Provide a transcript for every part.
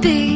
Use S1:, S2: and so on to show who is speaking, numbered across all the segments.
S1: be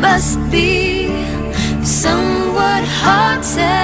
S1: must be. Somewhat hard to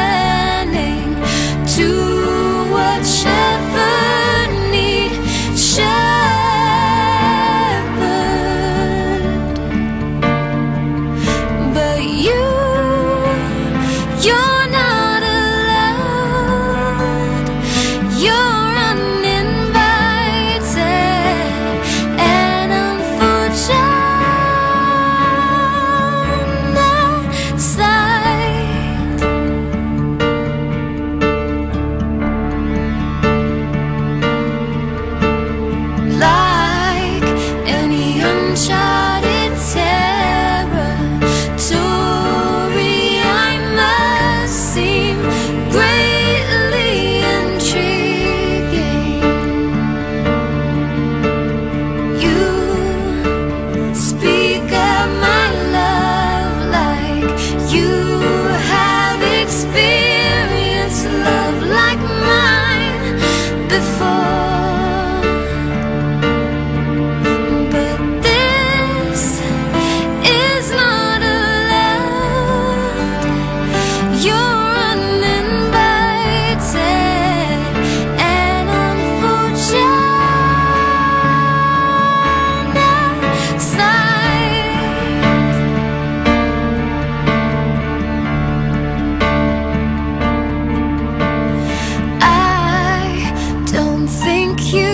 S1: you